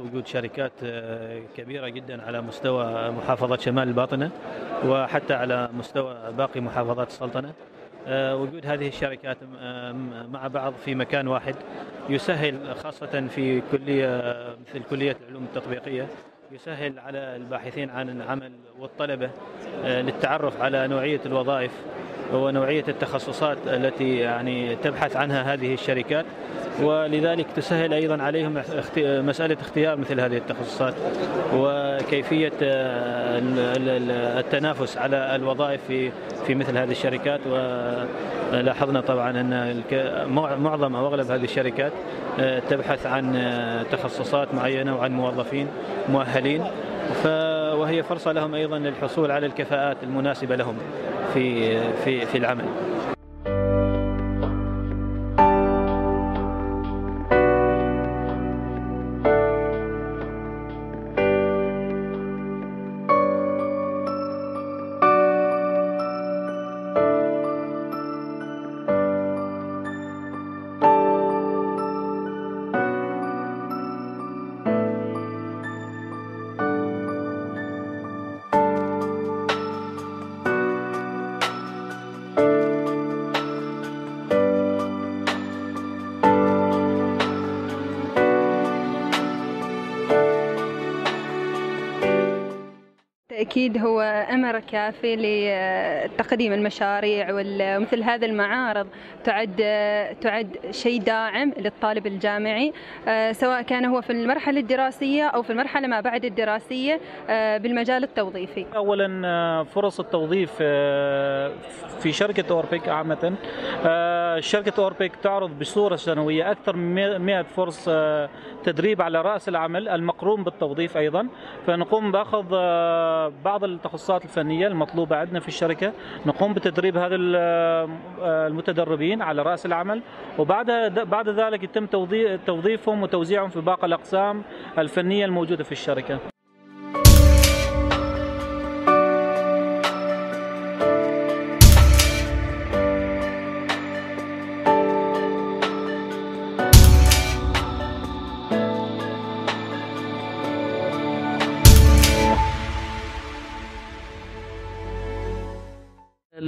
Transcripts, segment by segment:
وجود شركات آه، كبيرة جدا على مستوى محافظة شمال الباطنة وحتى على مستوى باقي محافظات السلطنة آه، وجود هذه الشركات آه، مع بعض في مكان واحد يسهل خاصة في كلية مثل كلية العلوم التطبيقية يسهل على الباحثين عن العمل والطلبة للتعرف على نوعية الوظائف ونوعية التخصصات التي يعني تبحث عنها هذه الشركات ولذلك تسهل أيضا عليهم مسألة اختيار مثل هذه التخصصات وكيفية آه، التنافس على الوظائف في في مثل هذه الشركات. ولاحظنا طبعا أن معظم أو أغلب هذه الشركات آه، تبحث عن آه، تخصصات معينة وعن موظفين مؤهلين. وهي فرصة لهم أيضا للحصول على الكفاءات المناسبة لهم في في في العمل. أكيد هو أمر كافي لتقديم المشاريع ومثل هذا المعارض تعد تعد شيء داعم للطالب الجامعي آه، سواء كان هو في المرحلة الدراسية أو في المرحلة ما بعد الدراسية آه، بالمجال التوظيفي. أولا آه، فرص التوظيف في شركة أوربيك عامة شركة أوربيك تعرض بصورة سنوية أكثر من 100 فرصة تدريب على رأس العمل المقرون بالتوظيف أيضا فنقوم بأخذ بعض التخصصات الفنية المطلوبة عندنا في الشركة نقوم بتدريب هذا المتدربين على رأس العمل وبعد بعد ذلك يتم توظيفهم وتوزيعهم في باقي الأقسام الفنية الموجودة في الشركة.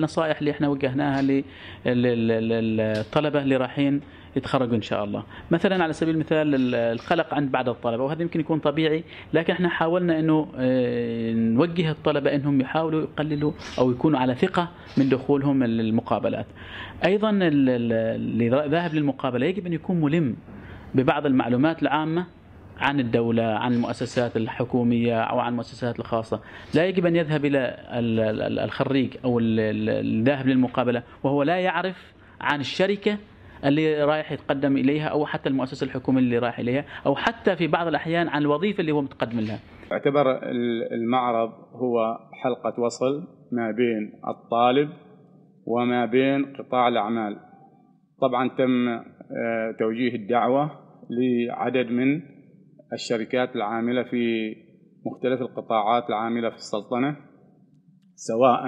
النصائح اللي إحنا وجهناها للطلبة اللي رايحين يتخرجوا إن شاء الله. مثلا على سبيل المثال القلق عند بعض الطلبة وهذا يمكن يكون طبيعي لكن إحنا حاولنا إنه آه، نوجه الطلبة إنهم يحاولوا يقللوا أو يكونوا على ثقة من دخولهم المقابلات. أيضا اللي ذاهب للمقابلة يجب أن يكون ملم ببعض المعلومات العامة عن الدولة عن المؤسسات الحكومية أو عن المؤسسات الخاصة. لا يجب أن يذهب إلى الخريج أو الذاهب للمقابلة وهو لا يعرف عن الشركة اللي رايح يتقدم إليها أو حتى المؤسسة الحكومية اللي رايح إليها أو حتى في بعض الأحيان عن الوظيفة اللي هو متقدم لها. اعتبر المعرض هو حلقة وصل ما بين الطالب وما بين قطاع الأعمال. طبعا تم آه، توجيه الدعوة لعدد من الشركات العاملة في مختلف القطاعات العاملة في السلطنة سواء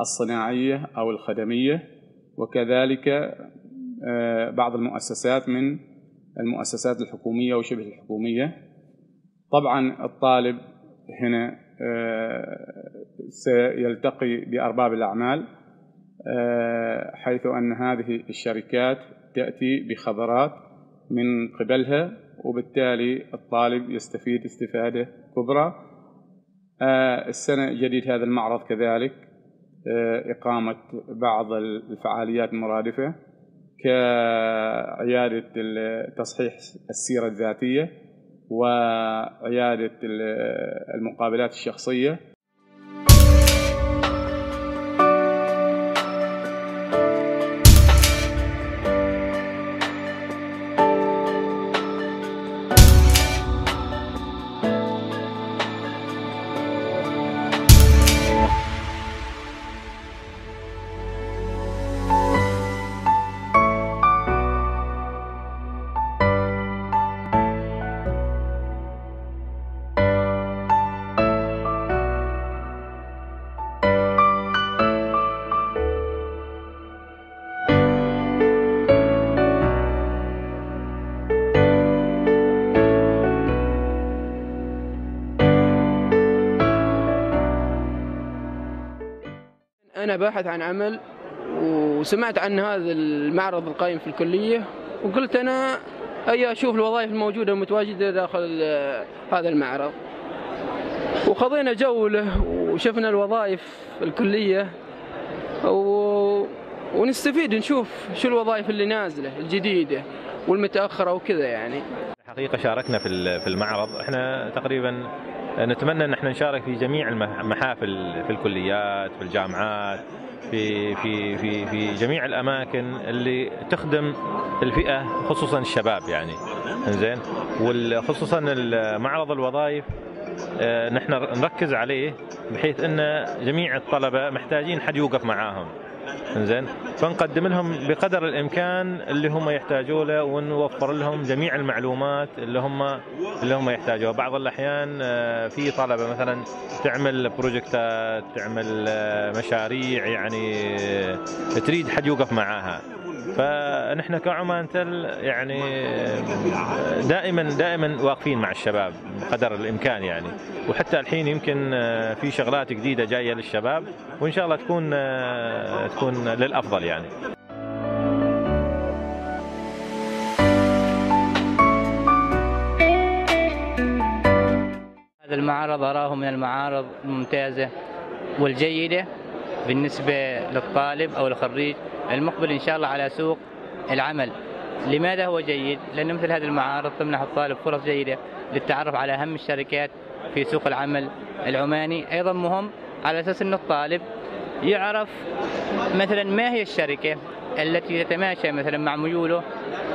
الصناعية أو الخدمية وكذلك آه، بعض المؤسسات من المؤسسات الحكومية وشبه الحكومية. طبعا الطالب هنا آه، سيلتقي بأرباب الأعمال آه، حيث أن هذه الشركات تأتي بخبرات من قبلها وبالتالي الطالب يستفيد استفادة كبرى. آه، السنة جديد هذا المعرض كذلك آه، إقامة بعض الفعاليات المرادفة كعيادة تصحيح السيرة الذاتية وعيادة المقابلات الشخصية. أنا باحث عن عمل وسمعت عن هذا المعرض القائم في الكلية وقلت أنا أي أشوف الوظائف الموجودة المتواجدة داخل هذا المعرض. وخضينا جولة وشفنا الوظائف الكلية و... ونستفيد نشوف شو الوظائف اللي نازلة الجديدة والمتأخرة وكذا يعني. حقيقة شاركنا في في المعرض. إحنا تقريبا نتمنى أن إحنا نشارك في جميع المحافل في الكليات في الجامعات في في في في جميع الأماكن اللي تخدم الفئة خصوصا الشباب يعني. زين وخصوصا معرض الوظائف آه، نحن نركز عليه بحيث أن جميع الطلبة محتاجين حد يوقف معاهم. زين فنقدم لهم بقدر الإمكان اللي هم يحتاجوه له ونوفر لهم جميع المعلومات اللي هم اللي هم يحتاجوها. بعض الأحيان آه، في طلبة مثلا تعمل بروجكتات تعمل آه، مشاريع يعني تريد حد يوقف معاها. فنحن كعمان تل يعني دائما دائما واقفين مع الشباب بقدر الإمكان يعني. وحتى الحين يمكن في شغلات جديدة جاية للشباب وإن شاء الله تكون تكون للأفضل يعني. هذا المعرض أراه من المعارض الممتازة والجيدة. بالنسبة للطالب أو الخريج المقبل إن شاء الله على سوق العمل. لماذا هو جيد؟ لأن مثل هذه المعارض تمنح الطالب فرص جيدة للتعرف على أهم الشركات في سوق العمل العماني. أيضا مهم على أساس أن الطالب يعرف مثلا ما هي الشركة التي تتماشى مثلا مع ميوله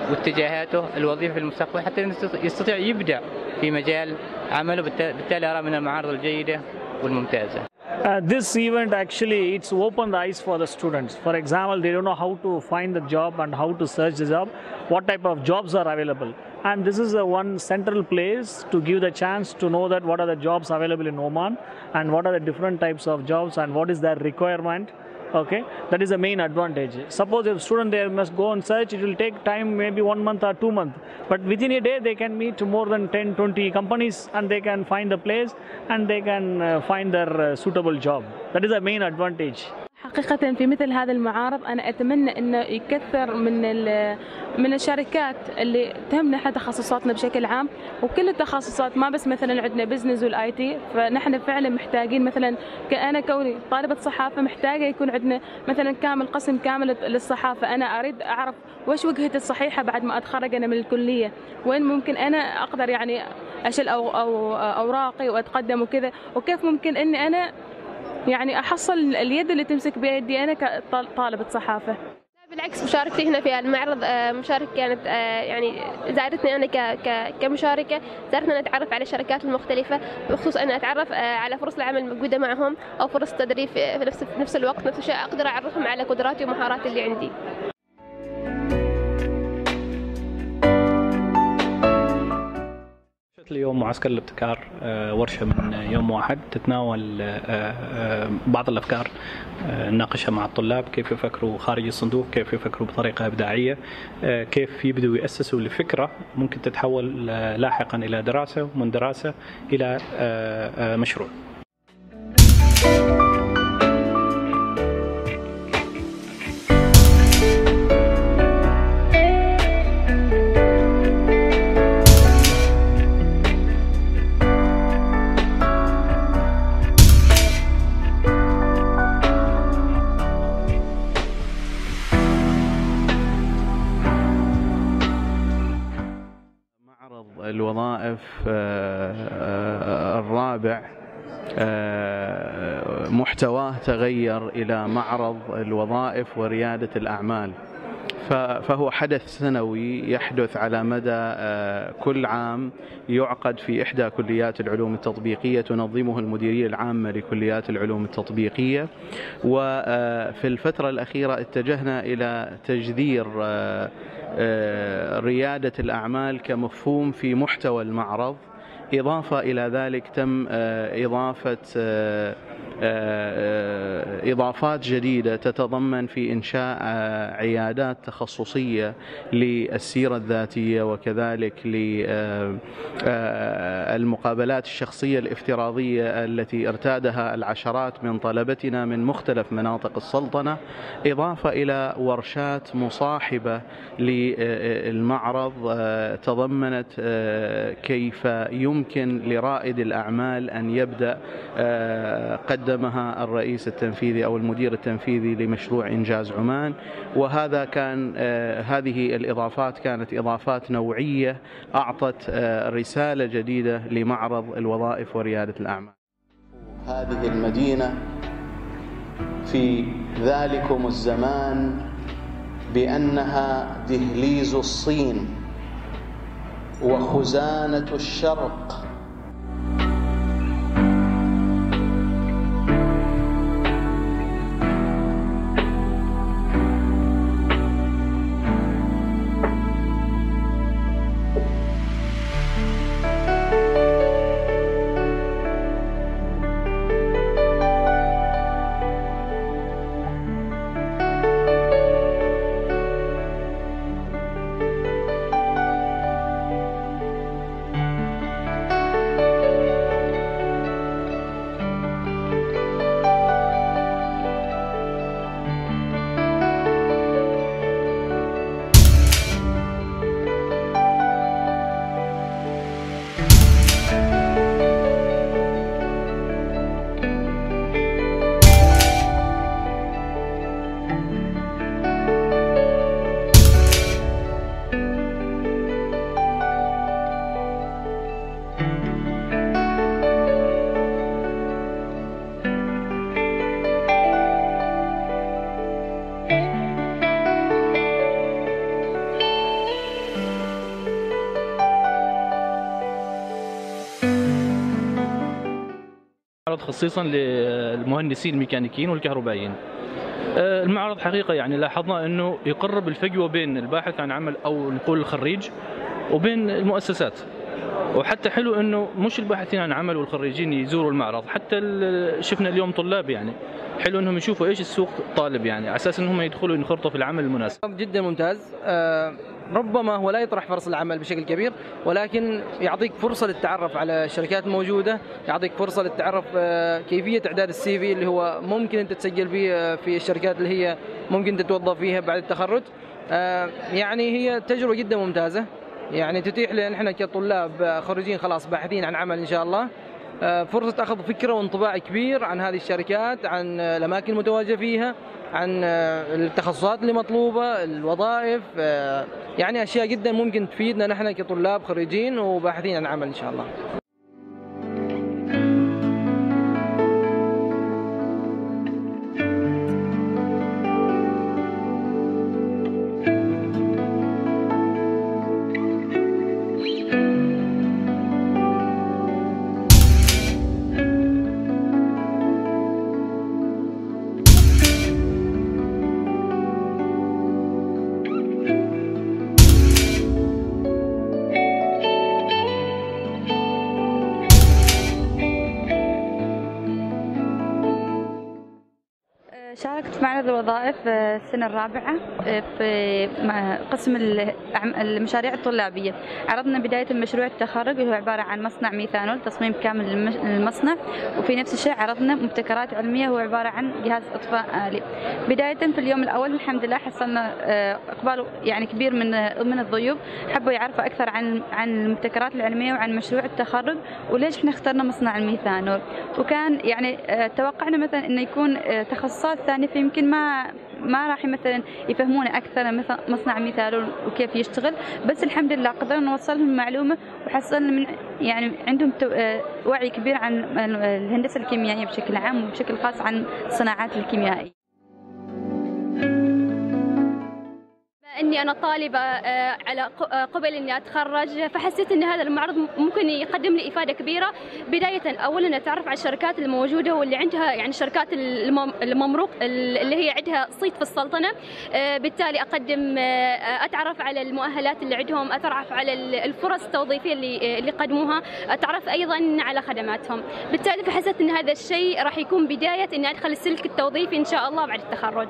واتجاهاته الوظيفة في المستقبل حتى يستطيع يبدع في مجال عمله. بالتالي أرى من المعارض الجيدة والممتازة. Uh, this event actually it's opened the eyes for the students. For example they don't know how to find the job and how to search the job what type of jobs are available. And this is the one central place to give the chance to know that what are the jobs available in oman and what are the different types of jobs and what is their requirement okay that is the main advantage. Suppose if student there must go and search it will take time maybe one month or two months. But within a day they can meet more than 10 20 companies and they can find the place and they can uh, find their uh, suitable job. That is the main advantage حقيقة في مثل هذا المعارض أنا أتمنى أنه يكثر من من الشركات اللي تهمنا إحنا تخصصاتنا بشكل عام وكل التخصصات ما بس مثلا عندنا business وال IT فنحن فعلا محتاجين مثلا كأنا كوني طالبة صحافة محتاجة يكون عندنا مثلا كامل قسم كامل للصحافة. أنا أريد أعرف وش وجهتي الصحيحة بعد ما أتخرج أنا من الكلية؟ وين ممكن أنا أقدر يعني أشيل أو أو أوراقي وأتقدم وكذا؟ وكيف ممكن إني أنا يعني أحصل اليد اللي تمسك بيدي أنا كطالبة صحافة بالعكس مشاركتي هنا في المعرض آه، مشاركة كانت آه، يعني زادتني أنا كمشاركة زادتني أتعرف على الشركات المختلفة بخصوص أن أتعرف آه، على فرص العمل الموجودة معهم أو فرص التدريب في نفس في نفس الوقت نفس الشيء أقدر أعرفهم على قدراتي ومهاراتي اللي عندي. اليوم معسكر الابتكار آه، ورشة من يوم واحد تتناول آه، آه، بعض الأفكار نناقشها مع الطلاب كيف يفكروا خارج الصندوق كيف يفكروا بطريقة إبداعية كيف يبدوا يأسسوا لفكرة ممكن تتحول لاحقا إلى دراسة ومن دراسة إلى مشروع الوظائف آه، آه، الرابع آه، محتواه تغير إلى معرض الوظائف وريادة الأعمال. فهو حدث سنوي يحدث على مدى كل عام يعقد في إحدى كليات العلوم التطبيقية تنظمه المديرية العامة لكليات العلوم التطبيقية. وفي الفترة الأخيرة اتجهنا إلى تجذير ريادة الأعمال كمفهوم في محتوى المعرض. إضافة إلى ذلك تم آه، إضافة آه، آه، إضافات جديدة تتضمن في إنشاء عيادات تخصصية للسيرة الذاتية وكذلك للمقابلات الشخصية الافتراضية التي ارتادها العشرات من طلبتنا من مختلف مناطق السلطنة. إضافة إلى ورشات مصاحبة للمعرض تضمنت كيف يمكن لرائد الأعمال أن يبدأ آه، قدمها الرئيس التنفيذي أو المدير التنفيذي لمشروع إنجاز عمان. وهذا كان آه، هذه الإضافات كانت إضافات نوعية أعطت آه، رسالة جديدة لمعرض الوظائف وريادة الأعمال. هذه المدينة في ذلكم الزمان بأنها دهليز الصين. وخزانة الشرق. معرض خصيصا للمهندسين الميكانيكيين والكهربائيين. آه، المعرض حقيقة يعني لاحظنا أنه يقرب الفجوة بين الباحث عن عمل أو نقول الخريج وبين المؤسسات. وحتى حلو إنه مش الباحثين عن عمل والخريجين يزوروا المعرض حتى شفنا اليوم طلاب يعني. حلو إنهم يشوفوا إيش السوق طالب يعني على أساس إنهم يدخلوا ينخرطوا في العمل المناسب. جدا ممتاز. آه، ربما هو لا يطرح فرص العمل بشكل كبير ولكن يعطيك فرصة للتعرف على الشركات الموجودة يعطيك فرصة للتعرف آه، كيفية إعداد السي في اللي هو ممكن أنت تسجل فيه آه، في الشركات اللي هي ممكن تتوظف فيها بعد التخرج. آه، يعني هي تجربة جدا ممتازة يعني تتيح لنا إحنا كطلاب خريجين خلاص باحثين عن عمل إن شاء الله. فرصة أخذ فكرة وانطباع كبير عن هذه الشركات عن آه، الأماكن المتواجدة فيها عن آه، التخصصات اللي مطلوبة الوظائف آه، يعني أشياء جدا ممكن تفيدنا نحن كطلاب خريجين وباحثين عن عمل إن شاء الله. شاركت في معرض الوظائف آه، السنة الرابعة آه، في قسم المشاريع الطلابية. عرضنا بداية مشروع التخرج اللي هو عبارة عن مصنع ميثانول تصميم كامل للمصنع. وفي نفس الشيء عرضنا مبتكرات علمية هو عبارة عن جهاز إطفاء آلي. بداية في اليوم الأول الحمد لله حصلنا آه، إقبال يعني كبير من من الضيوف. حبوا يعرفوا أكثر عن عن المبتكرات العلمية وعن مشروع التخرج وليش إحنا اخترنا مصنع الميثانول. وكان يعني توقعنا مثلا إنه يكون تخصصات ثانية فيمكن ما ما راح مثلا يفهمونا أكثر مثلا مصنع ميثانول وكيف يشتغل بس الحمد لله قدرنا نوصلهم المعلومة وحصلنا من يعني عندهم آه، وعي كبير عن الهندسة الكيميائية بشكل عام وبشكل خاص عن الصناعات الكيميائية. إني أنا طالبة آه، على آه، قبل إني أتخرج فحسيت إن هذا المعرض ممكن يقدم لي إفادة كبيرة. بداية اولا أتعرف على الشركات الموجودة واللي عندها يعني المم- الممروق اللي هي عندها صيت في السلطنة. آه، بالتالي أقدم أتعرف على المؤهلات اللي عندهم أتعرف على ال- الفرص التوظيفية اللي اللي قدموها أتعرف أيضا على خدماتهم. بالتالي فحسيت إن هذا الشيء راح يكون بداية إني أدخل السلك التوظيفي إن شاء الله بعد التخرج.